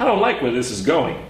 I don't like where this is going.